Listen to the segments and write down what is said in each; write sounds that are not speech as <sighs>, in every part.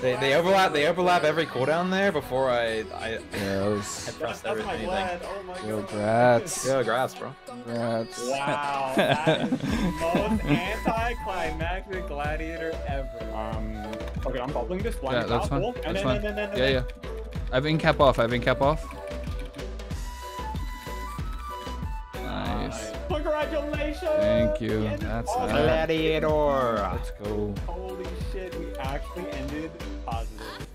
They, they overlap they overlap every cooldown there before I I, Yeah, it was. I press That's, that's my everything. Vlad. Oh my Yo, god. grats. Yo, grass, bro. Grats. Wow, that is the most anticlimactic gladiator ever. Um, okay, I'm bubbling this blind. Yeah, that's fine. That's fine. Yeah, yeah. I have incap off. I have incap off. Congratulations! Thank you. That's awesome. nice. Gladiator. Let's go. Holy shit, we actually ended positive.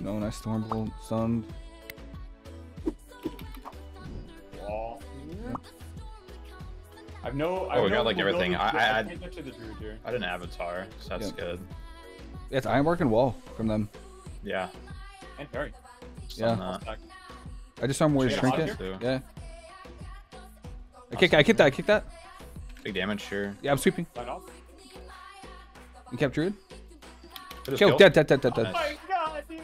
No, nice Stormbolt stunned. Wall. Mm-hmm. I've no. Oh, we got, like, everything. I- I- I- can't get to the druid here. I didn't avatar, so that's Yeah. good. It's Ironbark and Wall from them. Yeah. And parry. Stun Yeah. that. I just saw him wear Should we get trinket. Too. Yeah. I kick. I kicked that. I kicked that. Big damage sure. Yeah, I'm sweeping. You off. Incap druid. Just Kill. kill. Dead. Dead. Dead. Dead. Oh Dead. my god, dude.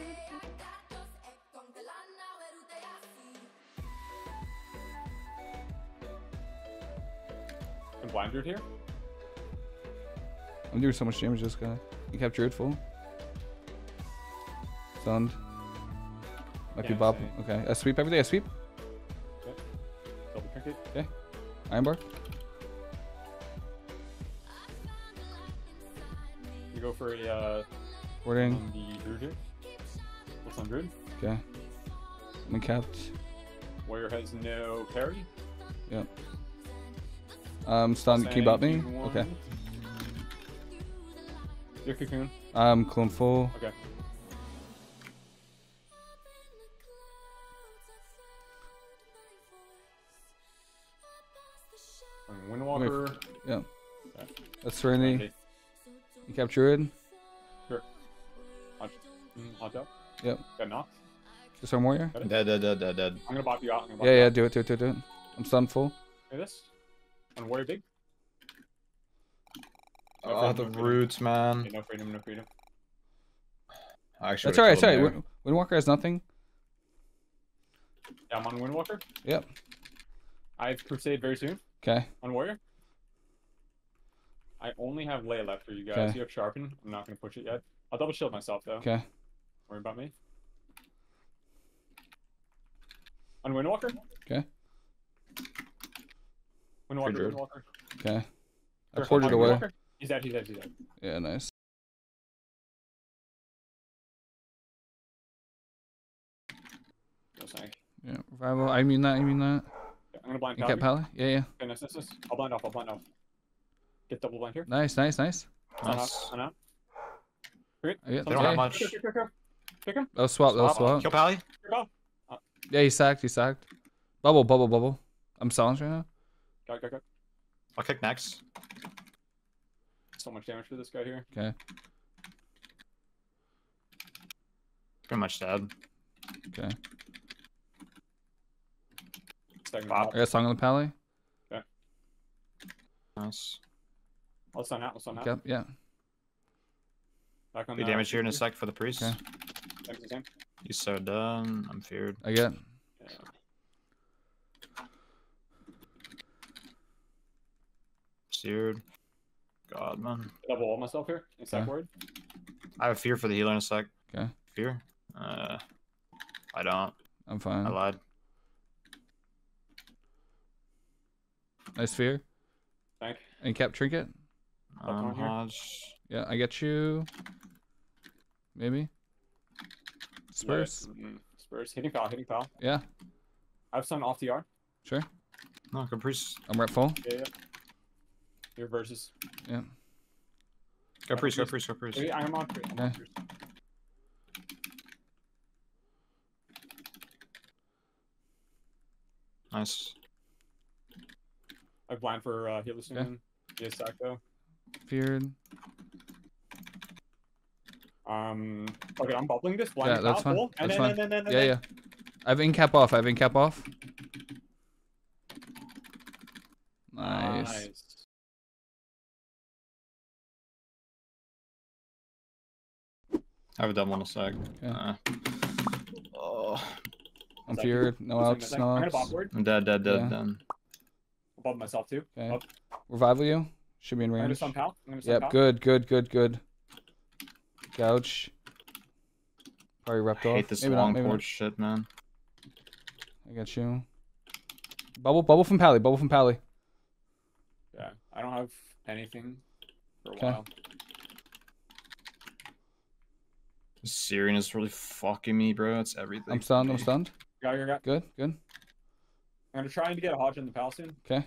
And blind druid here. I'm doing so much damage to this guy. Incap druid full. Stunned. Might be Yeah, Bob. same. Okay. I sweep every day. I sweep. Okay. Double trinket. Ironbark. You go for a uh, Warding. on the druid here. What's on druid? Okay. I'm incapped. Warrior has no parry. Yep. Um. Can you bot me? Okay. Your cocoon. Um, clone full. Okay. And Windwalker. Yeah. Okay. That's Serenity. Okay. Incap druid. Hot, mm, hot up. Yep. Got knocked. Just our warrior. Dead, dead, dead, dead, dead. I'm gonna bop you out. Bop Yeah, you yeah. out. Do it. Do it. Do it. Do it. I'm stunned full. Look at this. On warrior big. No Oh, the no roots, man. Okay, no freedom, no freedom. Actually That's alright. That's would've alright. Wind- Windwalker has nothing. Yeah, I'm on Windwalker. Yep. I have Crusade very soon Okay. on Warrior. I only have Lay left for you guys. Okay. You have Sharpen. I'm not gonna push it yet. I'll double shield myself though. Okay. Worry about me. On Windwalker. Okay. Windwalker. Druid. Windwalker. Okay. I Sure, poured it away. Windwalker. He's dead. He's dead. He's dead. Yeah. Nice. No, sorry. Yeah. Revival. I mean that. I mean that. Okay, I'm gonna blind Incap Calvary. pally. Yeah. Yeah. Okay, nice, nice, nice. I'll blind off. I'll blind off. Get double blind here. Nice. Nice. Nice. On Nice. out. On out. Great. Oh, I get They don't have much. Pick, him. That was swap. That was Swap. swap. Kill Pally. Uh, yeah. He sacked. He sacked. Bubble. Bubble. Bubble. I'm silenced right now. Go, go, go. I'll kick next. So much damage for this guy here. Okay. Pretty much dead. Okay. Second Wow. I got song on the pally. Nice. Let's sign out. Let's sign out. Yep. Yeah. Back on Big the- damage here in a sec for the priest. Okay. He's so done. I'm feared. I get. Yeah. Seared. God, man. Double wall myself here. In sec Okay. word. I have a fear for the healer in a sec. Okay. Fear? Uh, I don't. I'm fine. I lied. Nice sphere. Thank. And cap trinket. Um. Hodge. Yeah. I get you. Maybe. Spurs. Yeah, mm, Spurs. Hitting foul. Hitting foul. Yeah. I have some off the yard. Sure. No, Caprice. I'm right full. Yeah, yeah. Your versus. Yeah. Go priest, go priest, go priest. Wait, I'm on. I'm on Okay. Nice. I have blind for uh, healer soon. He has sack. Feared. Um. Okay, I'm bubbling this. Blind Yeah, that's out, fine. full, and That's then, fine. then, then, then, Yeah. then- Yeah. I have incap off. I have incap off. Nice. Nice. I have a double in a sec. Okay. Uh, oh, I'm feared. No One outs. No I'm gonna outs. I'm dead, dead, dead, Yeah. then. Above myself too. Okay. Up. Revival you. Should be in I'm gonna range. stun pal. I'm gonna stun Yep, pal. good, good, good, good. Gouge. Probably I repped off. hate this maybe long maybe shit, man. I got you. Bubble, bubble from Pally, bubble from Pally. Yeah. I don't have anything for a 'Kay. while. This Syrian is really fucking me, bro. It's everything. I'm stunned, I'm stunned. Got your guy. Good, good. I'm gonna try to get a Hodge in the pal soon. Okay.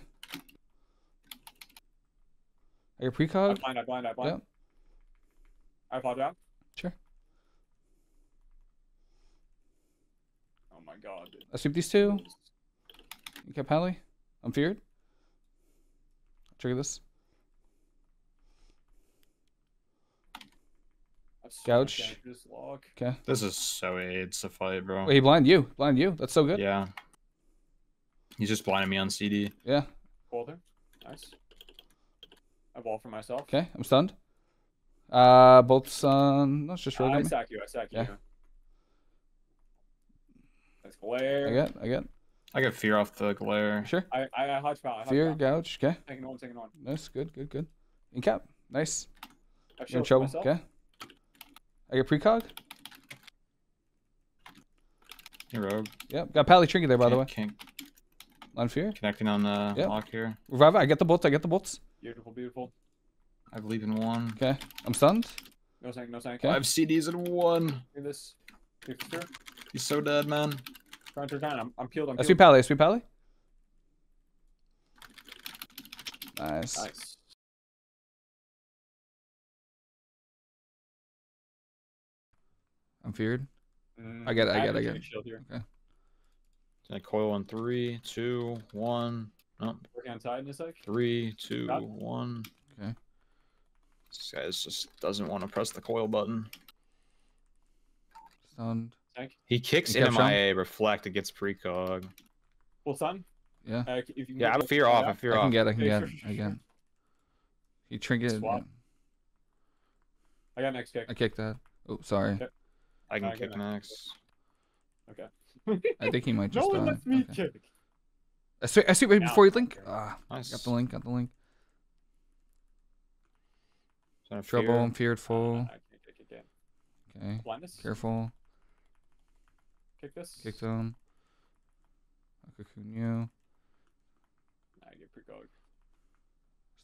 Are you precog? I precog? blind, I blind, I blind. Yep. I Hodge out. Sure. Oh my god. dude. I sweep these two. You got Pally? I'm feared. Trigger this. That's Gouge. Okay. This is so AIDS to fight, bro. Wait, he blind you. Blind you. That's so good. Yeah. He's just blinding me on CD. Yeah. Boulder. Nice. I wall for myself. Okay. I'm stunned. Uh, bolts on. Let's just roll I at me. sack you, I sack you. Yeah. That's glare. I get. I get. I got fear off the glare. Sure. I, I, I hodge pal. I hodge Fear, pal. gouge. Okay. Taking one, taking one. Nice. Good. Good. Good. In cap. Nice. I You're in trouble. myself. Okay. I get precog. Hey, Rogue. Yep. Got Pally trinket there, by the way. Can't- can't- On fear. Connecting on the Yep. lock here. Revive. I get the bolts. I get the bolts. Beautiful, beautiful. I believe in one. Okay. I'm stunned. No sank, no sank. Okay. Five CDs in one. Look this. Give it. He's so dead, man. Trying to turn. I'm, I'm peeled. I'm I peeled. sweep Pally. I sweep Pally. Nice. Nice. I'm feared. Mm, I get it, I have get it, I to get it. Shield here. I coil in three, two, one. No, Working on side in a sec. three, two, Got one. Okay. This guy just doesn't want to press the coil button. Stunned. Sank. He kicks You kept into showing? my A, reflect, it gets precog. Full stun. Yeah. Uh, if you can Yeah, I'm fear off. yeah. I fear I off. can get. I can Okay, get. sure, sure, I sure. get. <laughs> He trinketed. Swap. yeah. I got next kick. I kicked that. Oh, sorry. Okay. I can I kick get next. Okay. <laughs> I think he might just. no one lets me okay. kick. I sweep. I sweep right Now. before you link. Ah, Nice. got the link. Got the link. Is that a Trouble. fear? I'm feared full. Uh, I can't kick again. Okay. Blindness. Careful. Kick this. Kick them. I cocoon you. I get precog.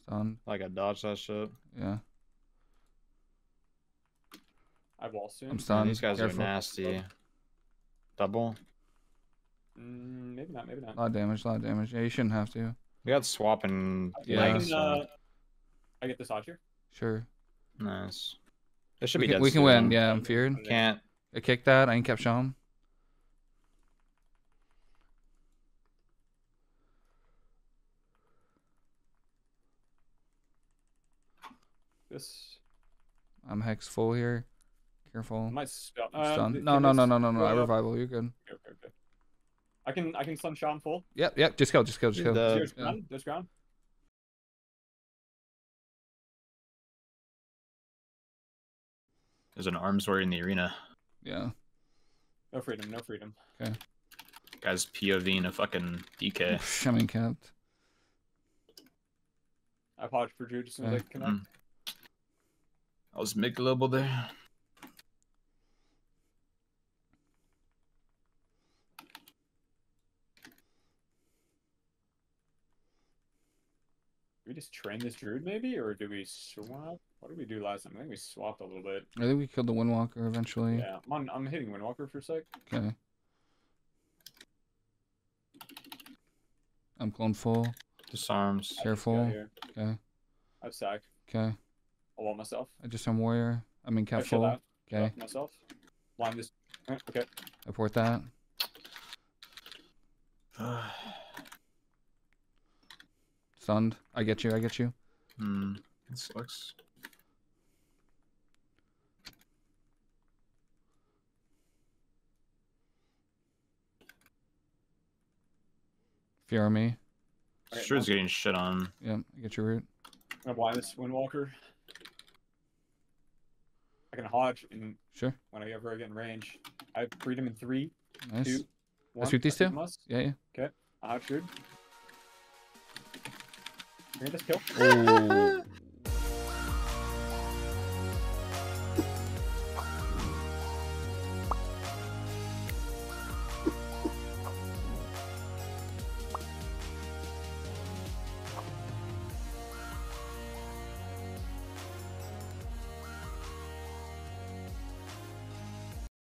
Stunned. Like I dodged that shit. Yeah. I wall soon. I'm Man, stunned. these guys Careful. are nasty. Double. Mm, maybe not. Maybe not. A not. lot of damage. A lot of damage. Yeah, you shouldn't have to. We got swapping. Yeah. I can. so- Uh, I get this hodge here. Sure. Nice. This should We be can, dead we can win. Yeah, I'm feared. Can't. I kicked that. I ain't kept Sham. This. I'm hex full here. Careful. I might spell. I'm Uh, No, no, no, no, no, no. I revival. You're good. Okay, okay, okay. I can. I can stun Sean full. Yep, yep. Just go. Just go. Just go. The- There's yeah. ground. There's ground. There's an arms warrior in the arena. Yeah. No freedom. No freedom. Okay. Guy's POV in a fucking DK. <laughs> I mean, kept. I apologize for Drew just as soon as I Yeah. connect. Mm. I was mid-global there. We just train this druid maybe, or do we swap? What did we do last time? I think we swapped a little bit. I think we killed the Windwalker eventually. Yeah, I'm on, I'm hitting Windwalker for a sec. Okay. I'm clone full. Disarms. I just got Careful. Okay. I've sack. Okay. I wall myself. I just am warrior. I'm in I cap full. Okay. Off myself. Blind this. eh, Okay. I port that. <sighs> Stunned. I get you. I get you. Hmm. It sucks. Fear me. Okay, Sure, one- getting shit on. Yep. I get your root. I'm gonna blind this Windwalker. I can hodge and Sure. whenever I ever get in range. I have freedom in three, Nice. two, one. sweep these two? Must. Yeah. Yeah. I hodge druid. Primeira espião. O...